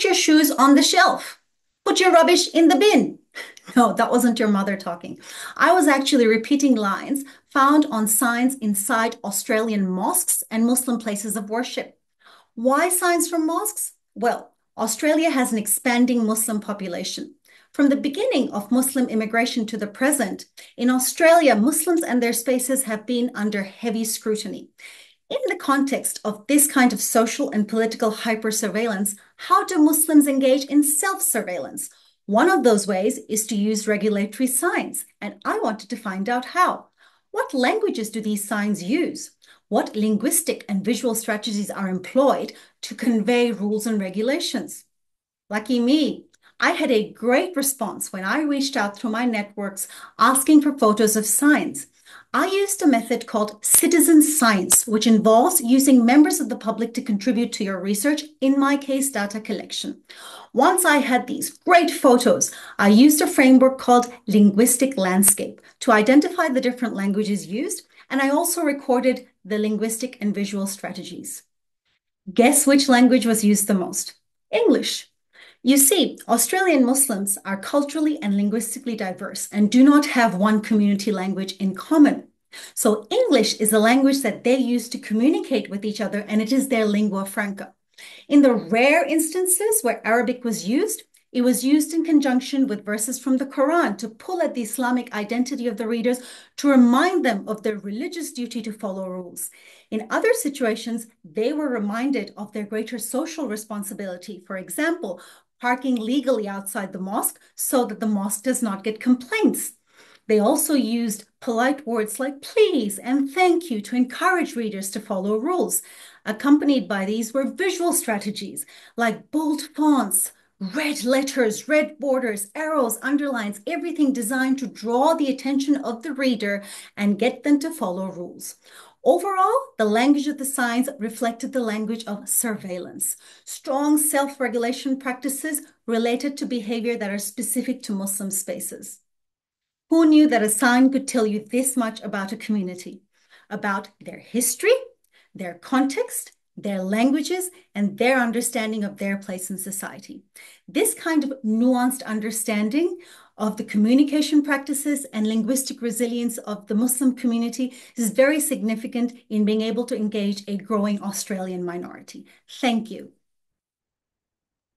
Put your shoes on the shelf. Put your rubbish in the bin. No, that wasn't your mother talking. I was actually repeating lines found on signs inside Australian mosques and Muslim places of worship. Why signs from mosques? Well, Australia has an expanding Muslim population. From the beginning of Muslim immigration to the present, in Australia, Muslims and their spaces have been under heavy scrutiny. In the context of this kind of social and political hyper-surveillance, how do Muslims engage in self-surveillance? One of those ways is to use regulatory signs, and I wanted to find out how. What languages do these signs use? What linguistic and visual strategies are employed to convey rules and regulations? Lucky me, I had a great response when I reached out through my networks asking for photos of signs. I used a method called citizen science, which involves using members of the public to contribute to your research, in my case, data collection. Once I had these great photos, I used a framework called linguistic landscape to identify the different languages used, and I also recorded the linguistic and visual strategies. Guess which language was used the most? English. You see, Australian Muslims are culturally and linguistically diverse and do not have one community language in common. So English is the language that they use to communicate with each other and it is their lingua franca. In the rare instances where Arabic was used, it was used in conjunction with verses from the Quran to pull at the Islamic identity of the readers to remind them of their religious duty to follow rules. In other situations, they were reminded of their greater social responsibility. For example, parking legally outside the mosque so that the mosque does not get complaints. They also used polite words like please and thank you to encourage readers to follow rules. Accompanied by these were visual strategies like bold fonts, red letters, red borders, arrows, underlines, everything designed to draw the attention of the reader and get them to follow rules. Overall, the language of the signs reflected the language of surveillance, strong self-regulation practices related to behavior that are specific to Muslim spaces. Who knew that a sign could tell you this much about a community, about their history, their context, their languages, and their understanding of their place in society. This kind of nuanced understanding of the communication practices and linguistic resilience of the Muslim community is very significant in being able to engage a growing Australian minority. Thank you.